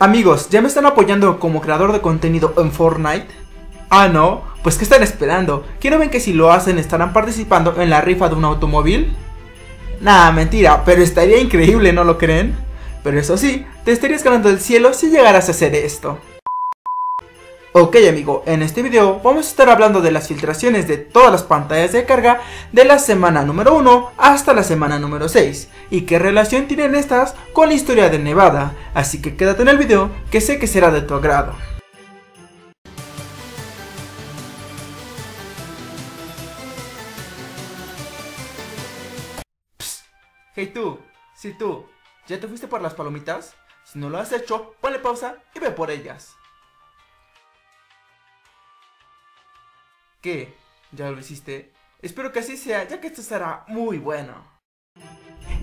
Amigos, ¿ya me están apoyando como creador de contenido en Fortnite? Ah, no, pues ¿qué están esperando? ¿Qué no ven que si lo hacen estarán participando en la rifa de un automóvil? Nah, mentira, pero estaría increíble, ¿no lo creen? Pero eso sí, te estarías ganando el cielo si llegaras a hacer esto. Ok amigo, en este video vamos a estar hablando de las filtraciones de todas las pantallas de carga de la semana número 1 hasta la semana número 6 y qué relación tienen estas con la historia de Nevada, así que quédate en el video que sé que será de tu agrado. Psst. Hey tú, si tú, ¿ya te fuiste por las palomitas? Si no lo has hecho, ponle pausa y ve por ellas. ¿Qué? ¿Ya lo hiciste? Espero que así sea, ya que esto será muy bueno.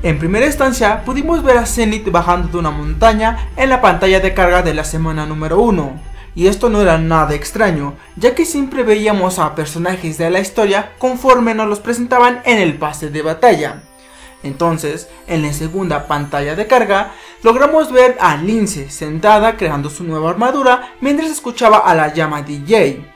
En primera instancia, pudimos ver a Zenith bajando de una montaña en la pantalla de carga de la semana número 1. Y esto no era nada extraño, ya que siempre veíamos a personajes de la historia conforme nos los presentaban en el pase de batalla. Entonces, en la segunda pantalla de carga, logramos ver a Lince sentada creando su nueva armadura mientras escuchaba a la llama DJ.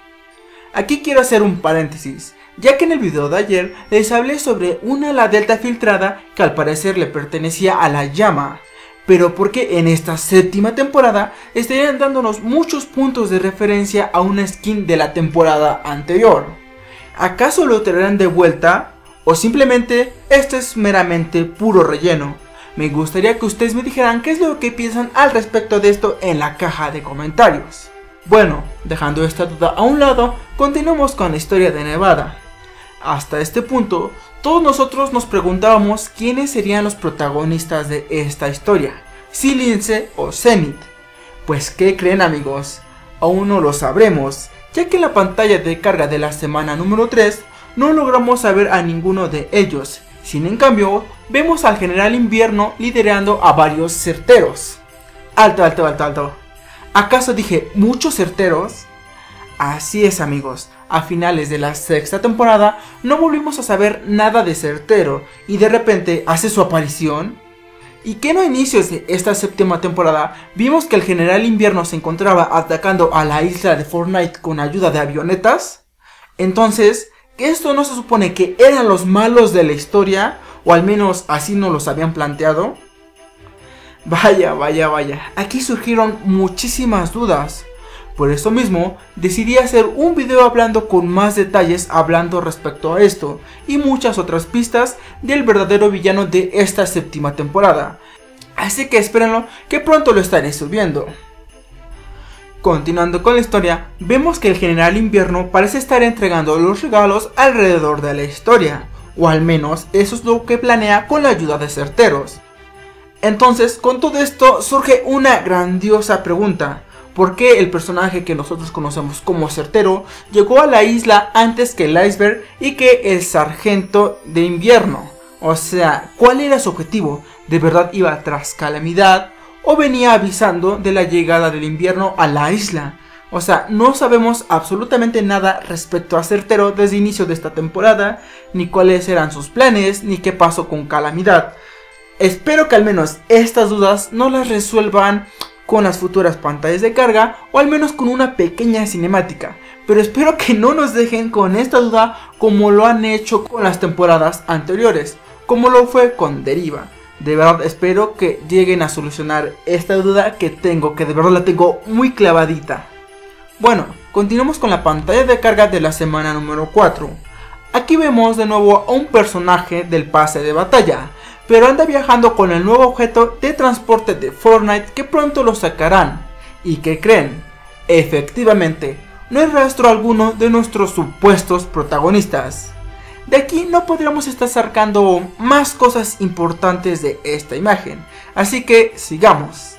Aquí quiero hacer un paréntesis, ya que en el video de ayer les hablé sobre una ala delta filtrada que al parecer le pertenecía a la llama. Pero porque en esta séptima temporada estarían dándonos muchos puntos de referencia a una skin de la temporada anterior. ¿Acaso lo traerán de vuelta? ¿O simplemente esto es meramente puro relleno? Me gustaría que ustedes me dijeran qué es lo que piensan al respecto de esto en la caja de comentarios. Bueno, dejando esta duda a un lado, continuamos con la historia de Nevada. Hasta este punto, todos nosotros nos preguntábamos quiénes serían los protagonistas de esta historia, si Lince o Zenith. Pues ¿qué creen amigos? Aún no lo sabremos, ya que en la pantalla de carga de la semana número 3 no logramos saber a ninguno de ellos, sin en cambio vemos al general invierno liderando a varios certeros. Alto, alto, alto, alto. ¿Acaso dije muchos certeros? Así es amigos, a finales de la sexta temporada no volvimos a saber nada de certero y de repente hace su aparición. ¿Y que no inicios de esta séptima temporada vimos que el general invierno se encontraba atacando a la isla de Fortnite con ayuda de avionetas? Entonces, ¿esto no se supone que eran los malos de la historia? O al menos así nos los habían planteado. Vaya, vaya, vaya, aquí surgieron muchísimas dudas. Por eso mismo, decidí hacer un video hablando con más detalles hablando respecto a esto y muchas otras pistas del verdadero villano de esta séptima temporada. Así que espérenlo que pronto lo estaré subiendo. Continuando con la historia, vemos que el general invierno parece estar entregando los regalos alrededor de la historia, o al menos eso es lo que planea con la ayuda de certeros. Entonces, con todo esto surge una grandiosa pregunta. ¿Por qué el personaje que nosotros conocemos como certero llegó a la isla antes que el iceberg y que el sargento de invierno? O sea, ¿cuál era su objetivo? ¿De verdad iba tras calamidad o venía avisando de la llegada del invierno a la isla? O sea, no sabemos absolutamente nada respecto a Certero desde el inicio de esta temporada, ni cuáles eran sus planes, ni qué pasó con Calamidad. Espero que al menos estas dudas no las resuelvan con las futuras pantallas de carga o al menos con una pequeña cinemática. Pero espero que no nos dejen con esta duda como lo han hecho con las temporadas anteriores, como lo fue con Deriva. De verdad espero que lleguen a solucionar esta duda que tengo, que de verdad la tengo muy clavadita. Bueno, continuamos con la pantalla de carga de la semana número 4. Aquí vemos de nuevo a un personaje del pase de batalla, pero anda viajando con el nuevo objeto de transporte de Fortnite que pronto lo sacarán. ¿Y qué creen? Efectivamente, no hay rastro alguno de nuestros supuestos protagonistas. De aquí no podríamos estar sacando más cosas importantes de esta imagen, así que sigamos.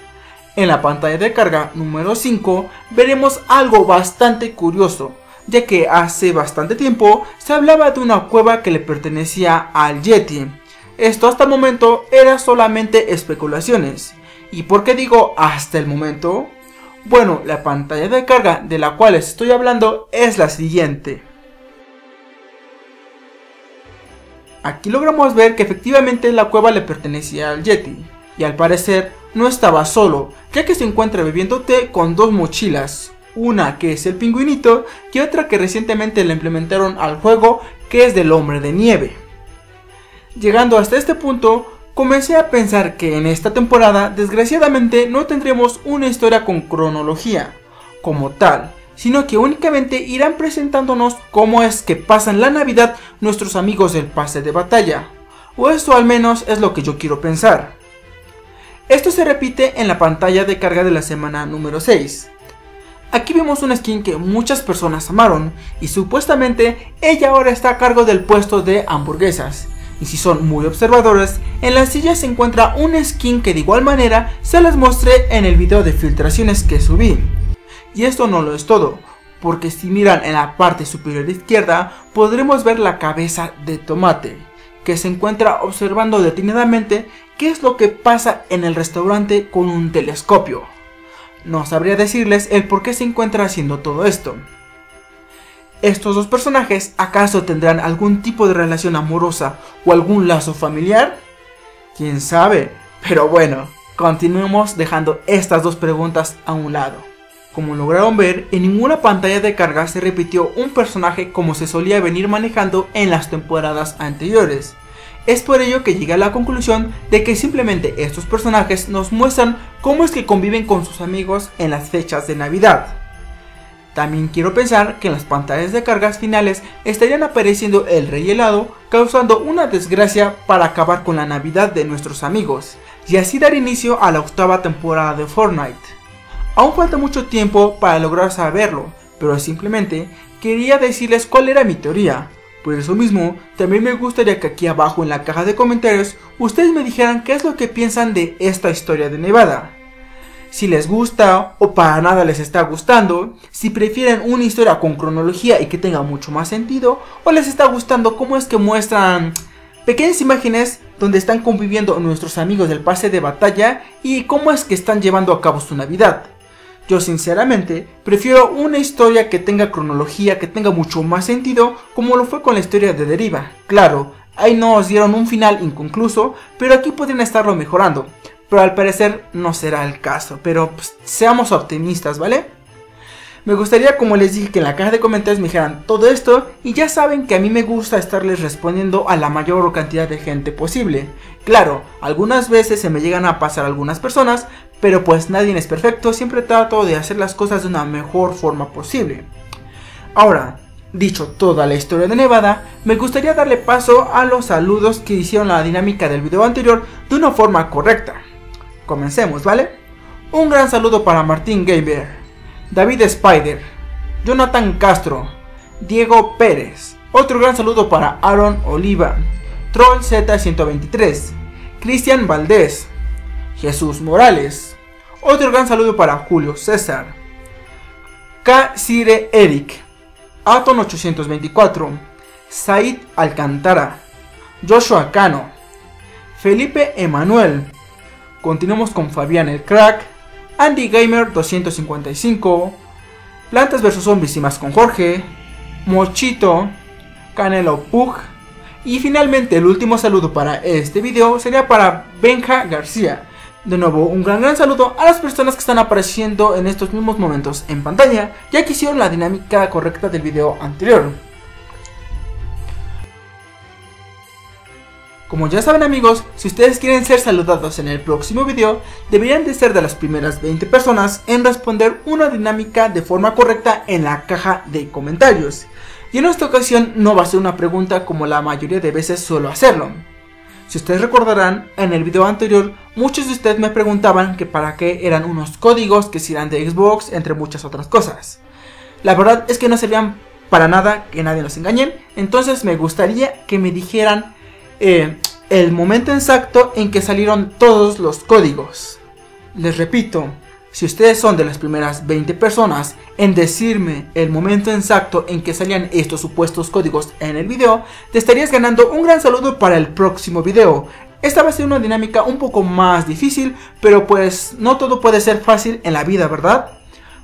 En la pantalla de carga número 5 veremos algo bastante curioso, ya que hace bastante tiempo se hablaba de una cueva que le pertenecía al Yeti, esto hasta el momento era solamente especulaciones. ¿Y por qué digo hasta el momento? Bueno, la pantalla de carga de la cual estoy hablando es la siguiente. Aquí logramos ver que efectivamente la cueva le pertenecía al Yeti. y al parecer no estaba solo, ya que se encuentra bebiendo té con dos mochilas, una que es el pingüinito y otra que recientemente le implementaron al juego que es del hombre de nieve. Llegando hasta este punto, comencé a pensar que en esta temporada desgraciadamente no tendremos una historia con cronología como tal, sino que únicamente irán presentándonos cómo es que pasan la Navidad nuestros amigos del pase de batalla, o esto al menos es lo que yo quiero pensar. Esto se repite en la pantalla de carga de la semana número 6. Aquí vemos una skin que muchas personas amaron y supuestamente ella ahora está a cargo del puesto de hamburguesas. Y si son muy observadores, en la silla se encuentra una skin que de igual manera se les mostré en el video de filtraciones que subí. Y esto no lo es todo, porque si miran en la parte superior izquierda podremos ver la cabeza de tomate, que se encuentra observando detenidamente qué es lo que pasa en el restaurante con un telescopio. No sabría decirles el por qué se encuentra haciendo todo esto. ¿Estos dos personajes acaso tendrán algún tipo de relación amorosa o algún lazo familiar? ¿Quién sabe? Pero bueno, continuemos dejando estas dos preguntas a un lado. Como lograron ver, en ninguna pantalla de carga se repitió un personaje como se solía venir manejando en las temporadas anteriores. Es por ello que llegué a la conclusión de que simplemente estos personajes nos muestran cómo es que conviven con sus amigos en las fechas de Navidad. También quiero pensar que en las pantallas de cargas finales estarían apareciendo el rey helado, causando una desgracia para acabar con la Navidad de nuestros amigos, y así dar inicio a la octava temporada de Fortnite. Aún falta mucho tiempo para lograr saberlo, pero simplemente quería decirles cuál era mi teoría, por eso mismo, también me gustaría que aquí abajo en la caja de comentarios ustedes me dijeran qué es lo que piensan de esta historia de Nevada. Si les gusta o para nada les está gustando, si prefieren una historia con cronología y que tenga mucho más sentido, o les está gustando cómo es que muestran pequeñas imágenes donde están conviviendo nuestros amigos del pase de batalla y cómo es que están llevando a cabo su Navidad. Yo sinceramente prefiero una historia que tenga cronología, que tenga mucho más sentido, como lo fue con la historia de Deriva. Claro, ahí nos dieron un final inconcluso, pero aquí podrían estarlo mejorando. Pero al parecer no será el caso, pero pues, seamos optimistas, ¿vale? Me gustaría, como les dije, que en la caja de comentarios me dijeran todo esto y ya saben que a mí me gusta estarles respondiendo a la mayor cantidad de gente posible. Claro, algunas veces se me llegan a pasar algunas personas, pero pues nadie es perfecto, siempre trato de hacer las cosas de una mejor forma posible. Ahora, dicho toda la historia de Nevada, me gustaría darle paso a los saludos que hicieron la dinámica del video anterior de una forma correcta. Comencemos, ¿vale? Un gran saludo para Martín Gamer, David Spider, Jonathan Castro, Diego Pérez. Otro gran saludo para Aaron Oliva, Troll Z123, Cristian Valdés, Jesús Morales. Otro gran saludo para Julio César. K. Sire Eric. Aton 824. Said Alcantara. Joshua Cano. Felipe Emanuel. Continuamos con Fabián el Crack. Andy Gamer 255. Plantas vs Zombies y más con Jorge. Mochito. Canelo Pug. Y finalmente el último saludo para este video sería para Benja García. De nuevo, un gran gran saludo a las personas que están apareciendo en estos mismos momentos en pantalla, ya que hicieron la dinámica correcta del video anterior. Como ya saben amigos, si ustedes quieren ser saludados en el próximo video, deberían de ser de las primeras 20 personas en responder una dinámica de forma correcta en la caja de comentarios. Y en esta ocasión no va a ser una pregunta como la mayoría de veces suelo hacerlo. Si ustedes recordarán, en el video anterior, muchos de ustedes me preguntaban que para qué eran unos códigos que si eran de Xbox, entre muchas otras cosas. La verdad es que no servían para nada, que nadie nos engañen. Entonces me gustaría que me dijeran eh, el momento exacto en que salieron todos los códigos. Les repito, si ustedes son de las primeras 20 personas en decirme el momento exacto en que salían estos supuestos códigos en el video, te estarías ganando un gran saludo para el próximo video. Esta va a ser una dinámica un poco más difícil, pero pues no todo puede ser fácil en la vida, ¿verdad?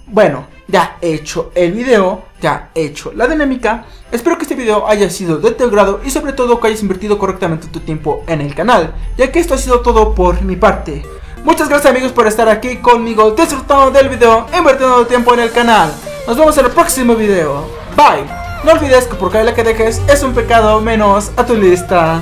Bueno, ya he hecho el video, ya he hecho la dinámica. Espero que este video haya sido de tu grado y sobre todo que hayas invertido correctamente tu tiempo en el canal, ya que esto ha sido todo por mi parte. Muchas gracias amigos por estar aquí conmigo disfrutando del video, invirtiendo tiempo en el canal. Nos vemos en el próximo video. Bye. No olvides que por cada like que dejes es un pecado menos a tu lista.